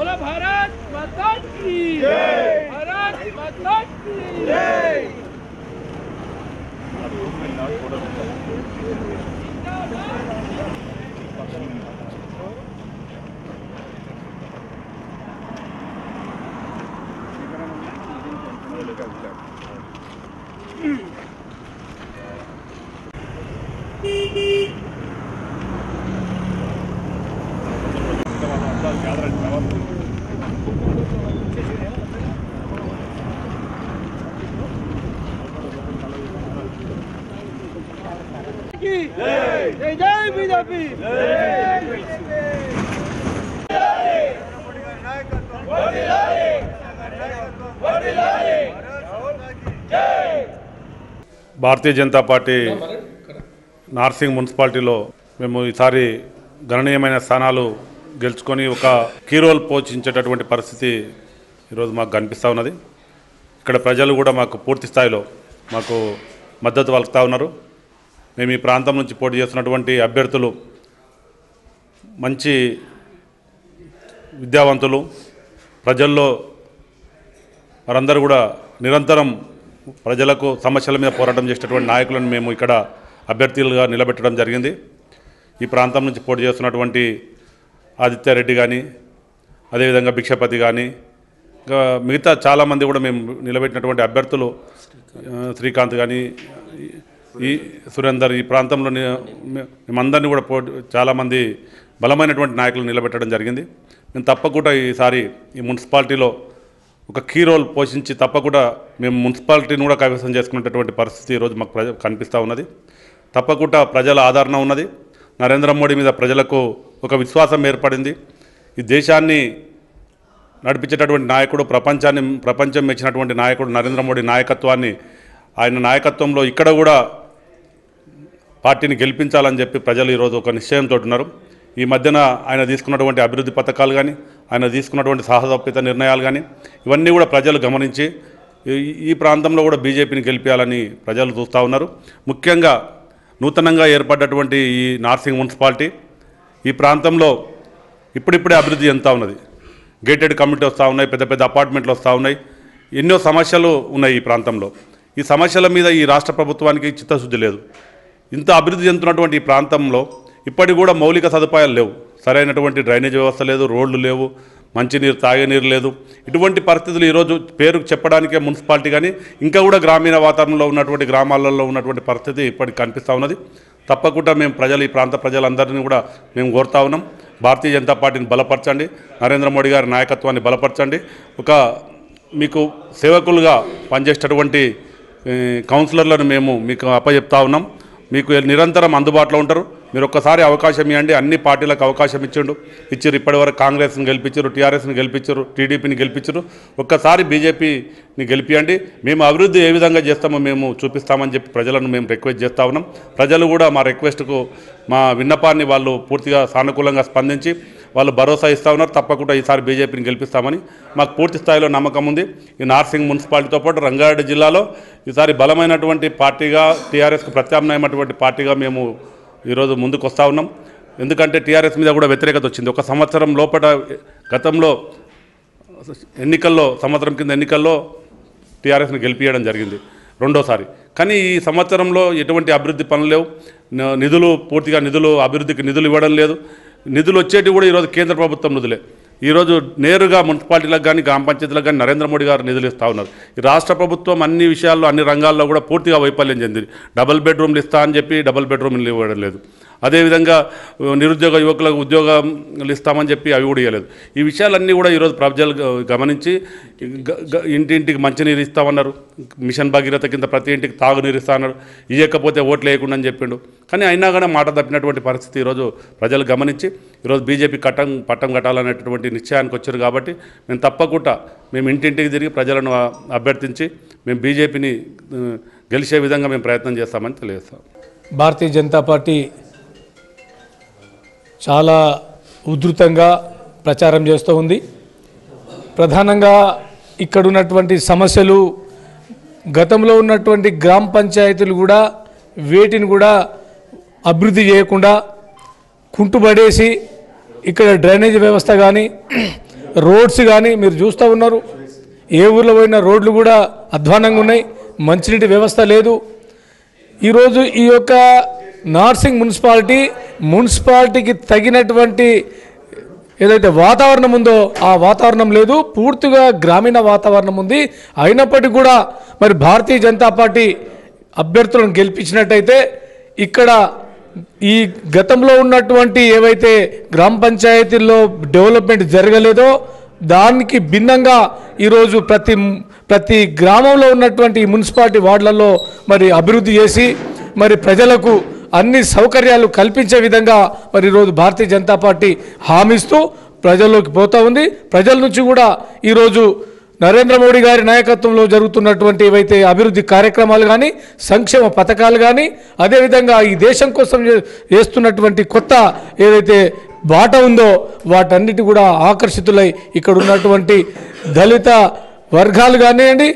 बोला भारत माता की। भारत माता की। की జై బీజేపీ. భారతీయ జనతా పార్టీ నార్సింగ్ మున్సిపాలిటీలో మేము ఈసారి గణనీయమైన స్థానాలు గెలుచుకొని ఒక కీరోల్ పోషించేటటువంటి పరిస్థితి ఈరోజు మాకు కనిపిస్తూ ఉన్నది. ఇక్కడ ప్రజలు కూడా మాకు పూర్తి స్థాయిలో మాకు మద్దతు పలుకుతూ ఉన్నారు. మేము ఈ ప్రాంతం నుంచి పోటీ చేస్తున్నటువంటి అభ్యర్థులు మంచి విద్యావంతులు ప్రజల్లో వారందరూ కూడా నిరంతరం ప్రజలకు సమస్యల మీద పోరాటం చేసేటటువంటి నాయకులను మేము ఇక్కడ అభ్యర్థులుగా నిలబెట్టడం జరిగింది. ఈ ప్రాంతం నుంచి పోటీ చేస్తున్నటువంటి ఆదిత్యారెడ్డి కానీ అదేవిధంగా భిక్షపతి కానీ ఇంకా మిగతా చాలామంది కూడా మేము నిలబెట్టినటువంటి అభ్యర్థులు శ్రీకాంత్ కానీ ఈ సురేందర్ ఈ ప్రాంతంలో మేమందరినీ కూడా పో చాలామంది బలమైనటువంటి నాయకులు నిలబెట్టడం జరిగింది. మేము తప్పకుండా ఈసారి ఈ మున్సిపాలిటీలో ఒక కీ రోల్ పోషించి తప్పకుండా మేము మున్సిపాలిటీని కూడా కైవసం చేసుకునేటటువంటి పరిస్థితి ఈరోజు మాకు ప్రజ కనిపిస్తూ ఉన్నది. తప్పకుండా ప్రజల ఆదరణ ఉన్నది. నరేంద్ర మోడీ మీద ప్రజలకు ఒక విశ్వాసం ఏర్పడింది. ఈ దేశాన్ని నడిపించేటటువంటి నాయకుడు ప్రపంచాన్ని ప్రపంచం మెచ్చినటువంటి నాయకుడు నరేంద్ర మోడీ నాయకత్వాన్ని ఆయన నాయకత్వంలో ఇక్కడ కూడా పార్టీని గెలిపించాలని చెప్పి ప్రజలు ఈరోజు ఒక నిశ్చయంతో ఉన్నారు. ఈ మధ్యన ఆయన తీసుకున్నటువంటి అభివృద్ధి పథకాలు కానీ ఆయన తీసుకున్నటువంటి సాహసోపేత నిర్ణయాలు కానీ ఇవన్నీ కూడా ప్రజలు గమనించి ఈ- ఈ ప్రాంతంలో కూడా బీజేపీని గెలిపించాలని ప్రజలు చూస్తూ ఉన్నారు. ముఖ్యంగా నూతనంగా ఏర్పడ్డటువంటి ఈ నార్సింగ్ మున్సిపాలిటీ ఈ ప్రాంతంలో ఇప్పుడిప్పుడే అభివృద్ధి చెందుతూ ఉన్నది. గేటెడ్ కమిటీ వస్తూ ఉన్నాయి పెద్ద పెద్ద అపార్ట్మెంట్లు వస్తూ ఉన్నాయి. ఎన్నో సమస్యలు ఉన్నాయి ఈ ప్రాంతంలో. ఈ సమస్యల మీద ఈ రాష్ట్ర ప్రభుత్వానికి చిత్తశుద్ధి లేదు. ఇంత అభివృద్ధి చెందుతున్నటువంటి ఈ ప్రాంతంలో ఇప్పటికి కూడా మౌలిక సదుపాయాలు లేవు. సరైనటువంటి డ్రైనేజ్ వ్యవస్థ లేదు రోడ్లు లేవు మంచినీరు తాగేనీరు లేదు. ఇటువంటి పరిస్థితులు ఈరోజు పేరు చెప్పడానికే మున్సిపాలిటీ కానీ ఇంకా కూడా గ్రామీణ వాతావరణంలో ఉన్నటువంటి గ్రామాలలో ఉన్నటువంటి పరిస్థితి ఇప్పటికి కనిపిస్తూ ఉన్నది. తప్పకుండా మేము ప్రజలు ఈ ప్రాంత ప్రజలందరినీ కూడా మేము కోరుతా ఉన్నాం. భారతీయ జనతా పార్టీని బలపరచండి. నరేంద్ర మోడీ గారి నాయకత్వాన్ని బలపరచండి. ఒక మీకు సేవకులుగా పనిచేసేటటువంటి కౌన్సిలర్లను మేము మీకు అప్పచెప్తా ఉన్నాం. మీకు నిరంతరం అందుబాటులో ఉంటారు. మీరు ఒక్కసారి అవకాశం ఇవ్వండి. అన్ని పార్టీలకు అవకాశం ఇచ్చిండు. ఇచ్చారు ఇప్పటివరకు కాంగ్రెస్ని గెలిపించారు టీఆర్ఎస్ని గెలిపించారు టీడీపీని గెలిపించారు ఒక్కసారి బీజేపీని గెలిపియండి. మేము అభివృద్ధి ఏ విధంగా చేస్తామో మేము చూపిస్తామని చెప్పి ప్రజలను మేము రిక్వెస్ట్ చేస్తా ఉన్నాం. ప్రజలు కూడా మా రిక్వెస్ట్కు మా విన్నపాన్ని వాళ్ళు పూర్తిగా సానుకూలంగా స్పందించి వాళ్ళు భరోసా ఇస్తా ఉన్నారు. తప్పకుండా ఈసారి బీజేపీని గెలిపిస్తామని మాకు పూర్తి స్థాయిలో నమ్మకం ఉంది. ఈ నార్సింగ్ మున్సిపాలిటీతో పాటు రంగారెడ్డి జిల్లాలో ఈసారి బలమైనటువంటి పార్టీగా టీఆర్ఎస్కి ప్రత్యామ్నాయమైనటువంటి పార్టీగా మేము ఈరోజు ముందుకు వస్తూ ఉన్నాం. ఎందుకంటే టీఆర్ఎస్ మీద కూడా వ్యతిరేకత వచ్చింది. ఒక సంవత్సరం లోపల గతంలో ఎన్నికల్లో సంవత్సరం కింద ఎన్నికల్లో టీఆర్ఎస్ని గెలిపించడం జరిగింది రెండోసారి. కానీ ఈ సంవత్సరంలో ఎటువంటి అభివృద్ధి పనులు లేవు. నిధులు పూర్తిగా నిధులు అభివృద్ధికి నిధులు ఇవ్వడం లేదు. నిధులు వచ్చేటివి కూడా ఈరోజు కేంద్ర ప్రభుత్వం నిధులే. ఈరోజు నేరుగా మున్సిపాలిటీలకు కానీ గ్రామ పంచాయతీలకు కానీ నరేంద్ర మోడీ గారు నిధులు ఇస్తూ ఉన్నారు. ఈ రాష్ట్ర ప్రభుత్వం అన్ని విషయాల్లో అన్ని రంగాల్లో కూడా పూర్తిగా వైఫల్యం చెందింది. డబుల్ బెడ్రూమ్లు ఇస్తా అని చెప్పి డబుల్ బెడ్రూమ్లు ఇవ్వడం లేదు. అదేవిధంగా నిరుద్యోగ యువకులకు ఉద్యోగాలు ఇస్తామని చెప్పి అవి కూడా ఇవ్వలేదు ఈ విషయాలన్నీ కూడా ఈరోజు ప్రజలు గమనించి ఇంటింటికి మంచినీరు ఇస్తామన్నారు. మిషన్ భగీరథ కింద ప్రతి ఇంటికి తాగునీరు ఇస్తా అన్నారు ఇవ్వకపోతే ఓట్లు వేయకుండా అని చెప్పిండు. కానీ అయినా కానీ మాట తప్పినటువంటి పరిస్థితి ఈరోజు ప్రజలు గమనించి ఈరోజు బీజేపీ కట్టం పట్టం కట్టాలనేటటువంటి నిశ్చయానికి వచ్చారు కాబట్టి మేము తప్పకుండా మేము ఇంటింటికి తిరిగి ప్రజలను అభ్యర్థించి మేము బీజేపీని గెలిచే విధంగా మేము ప్రయత్నం చేస్తామని తెలియజేస్తాం. భారతీయ జనతా పార్టీ చాలా ఉధృతంగా ప్రచారం చేస్తూ ఉంది. ప్రధానంగా ఇక్కడ ఉన్నటువంటి సమస్యలు గతంలో ఉన్నటువంటి గ్రామ పంచాయతీలు కూడా వేటిని కూడా అభివృద్ధి చేయకుండా కుంటుపడేసి ఇక్కడ డ్రైనేజ్ వ్యవస్థ కానీ రోడ్స్ కానీ మీరు చూస్తూ ఉన్నారు. ఏ ఊర్లో పోయిన రోడ్లు కూడా అధ్వానంగా ఉన్నాయి. మంచినీటి వ్యవస్థ లేదు. ఈరోజు ఈ యొక్క నార్సింగ్ మున్సిపాలిటీ మున్సిపాలిటీకి తగినటువంటి ఏదైతే వాతావరణం ఉందో ఆ వాతావరణం లేదు. పూర్తిగా గ్రామీణ వాతావరణం ఉంది. అయినప్పటికీ కూడా మరి భారతీయ జనతా పార్టీ అభ్యర్థులను గెలిపించినట్టయితే ఇక్కడ ఈ గతంలో ఉన్నటువంటి ఏవైతే గ్రామ పంచాయతీల్లో డెవలప్మెంట్ జరగలేదో దానికి భిన్నంగా ఈరోజు ప్రతి ప్రతి గ్రామంలో ఉన్నటువంటి మున్సిపాలిటీ వార్డులలో మరి అభివృద్ధి చేసి మరి ప్రజలకు అన్ని సౌకర్యాలు కల్పించే విధంగా మరి ఈరోజు భారతీయ జనతా పార్టీ హామీస్తూ ప్రజల్లోకి పోతూ ఉంది. ప్రజల నుంచి కూడా ఈరోజు నరేంద్ర మోడీ గారి నాయకత్వంలో జరుగుతున్నటువంటి ఏవైతే అభివృద్ధి కార్యక్రమాలు కానీ సంక్షేమ పథకాలు కానీ అదేవిధంగా ఈ దేశం కోసం చేస్తున్నటువంటి కొత్త ఏదైతే బాట ఉందో వాటన్నిటి కూడా ఆకర్షితులై ఇక్కడ ఉన్నటువంటి దళిత వర్గాలు కానివ్వండి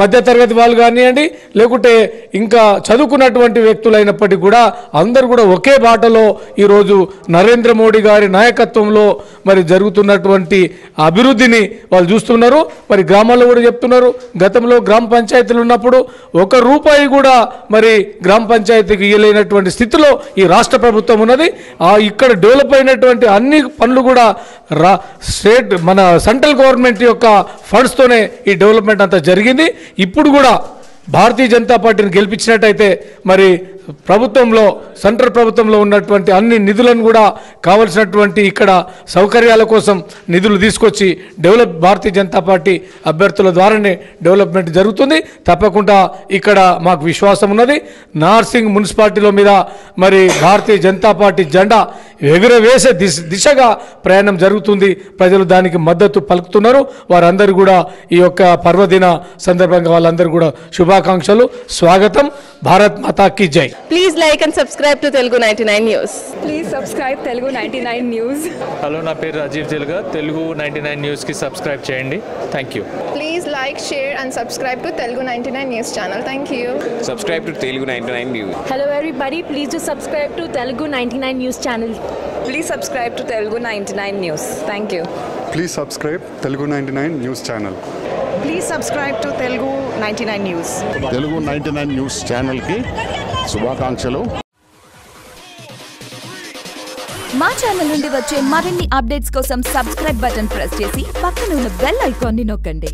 మధ్యతరగతి వాళ్ళు కానివ్వండి లేకుంటే ఇంకా చదువుకున్నటువంటి వ్యక్తులైనప్పటికీ కూడా అందరూ కూడా ఒకే బాటలో ఈరోజు నరేంద్ర మోడీ గారి నాయకత్వంలో మరి జరుగుతున్నటువంటి అభివృద్ధిని వాళ్ళు చూస్తున్నారు. మరి గ్రామాల్లో కూడా చెప్తున్నారు. గతంలో గ్రామ పంచాయతీలు ఉన్నప్పుడు ఒక రూపాయి కూడా మరి గ్రామ పంచాయతీకి ఇయ్యలేనటువంటి స్థితిలో ఈ రాష్ట్ర ప్రభుత్వం ఉన్నది. ఆ ఇక్కడ డెవలప్ అయినటువంటి అన్ని పనులు కూడా రా స్టేట్ మన సెంట్రల్ గవర్నమెంట్ యొక్క ఫండ్స్తోనే ఈ డెవలప్మెంట్ అంతా జరిగింది. ఇప్పుడు కూడా భారతీయ జనతా పార్టీని గెలిపించినట్టయితే మరి ప్రభుత్వంలో సెంట్రల్ ప్రభుత్వంలో ఉన్నటువంటి అన్ని నిధులను కూడా కావలసినటువంటి ఇక్కడ సౌకర్యాల కోసం నిధులు తీసుకొచ్చి డెవలప్ భారతీయ జనతా పార్టీ అభ్యర్థుల ద్వారానే డెవలప్మెంట్ జరుగుతుంది. తప్పకుండా ఇక్కడ మాకు విశ్వాసం ఉన్నది. నార్సింగ్ మున్సిపాలిటీలో మీద మరి భారతీయ జనతా పార్టీ జెండా ఎగురవేసే దిశ దిశగా ప్రయాణం జరుగుతుంది. ప్రజలు దానికి మద్దతు పలుకుతున్నారు. వారందరూ కూడా ఈ యొక్క పర్వదిన సందర్భంగా వాళ్ళందరూ కూడా శుభాకాంక్షలు. స్వాగతం. భారత్ మాతాకి జై. Please like and subscribe to Telugu ninety nine news please subscribe Telugu ninety nine news hello నా పేరు రాజీవ్ జిల్గా తెలుగు నైన్టీ నైన్ న్యూస్కి సబ్స్క్రైబ్ చేయండి thank you please like share and subscribe to Telugu ninety nine news channel thank you subscribe to Telugu ninety nine news hello everybody please to subscribe to Telugu ninety nine news channel please subscribe to Telugu ninety nine news thank you please subscribe Telugu ninety nine news channel please subscribe to Telugu ninety nine news Telugu ninety nine news ఛానల్కి శుభాకాంక్షలు. మా channel నుండి వచ్చే మరిన్ని అప్డేట్స్ కోసం subscribe button press చేసి పక్కన ఉన్న బెల్ ఐకాన్ని నొక్కండి.